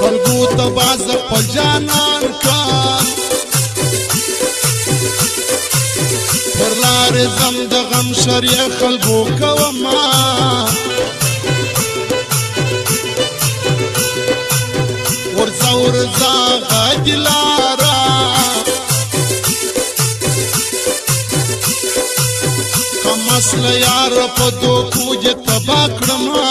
خلقو تباز خپل جانان کړه پر لارې زم د غم شریه خلقو کوما ورځ ورځ غاجلا असलं यार पदो तो पूज तबाकडमा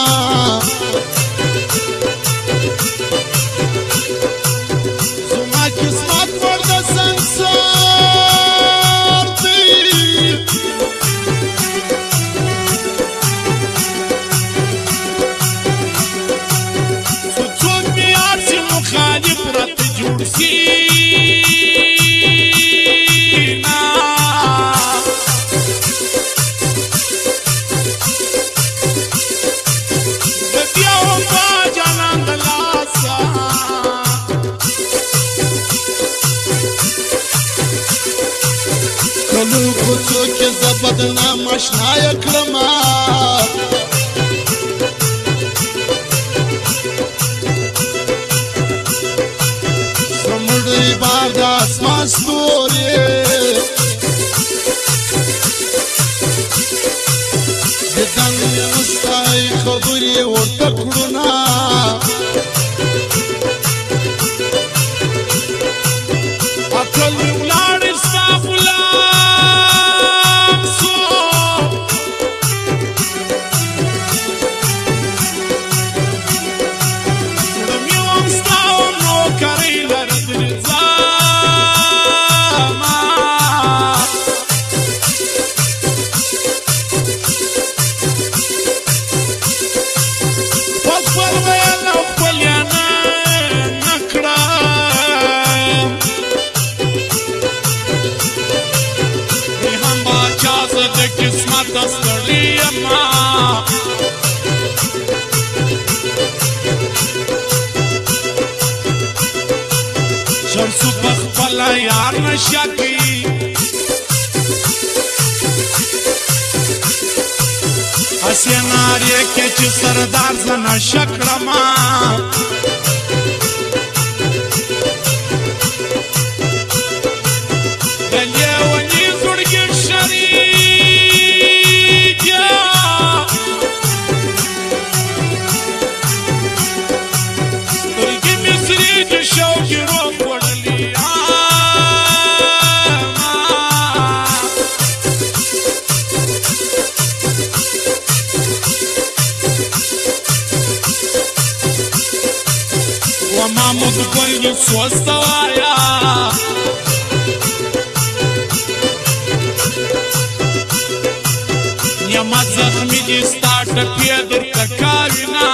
درنا مشنا یکړم سمړې بار د اسمان ستوري د دنیا مستای خبرې ورته کړو نه تاسو بخپل یار نشکی اسینار یې کې چې سردار زنه شکړه ما ಸ್ವಸ್ಥವಾಯ Yamazak mi di start pieduri ca carina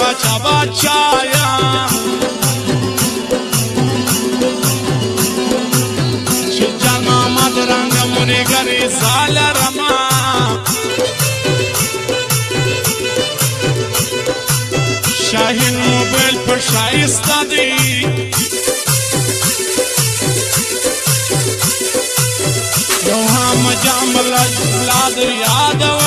बचा बचाया शिजना मधुरंग मुनि गरी साल रमा शाहीन मोबाइल पर शाइस्ता दी जाम लाद यादव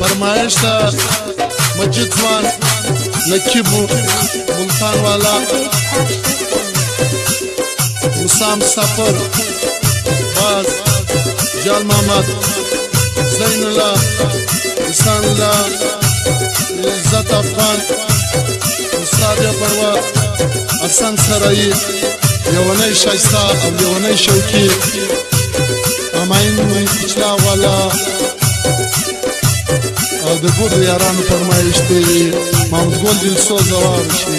فرمایش ته مجید ځوان نکیبو ملتان والا وسام سفر باز جال محمد زین الله انسان الله عزت افغان استاد یې پروا حسن سرایي یوانی شایسته او یوانی شوقي امین من کچلا والا او د ګورو یارانو فرمایش دی محمود ګل دلسوز اوار شي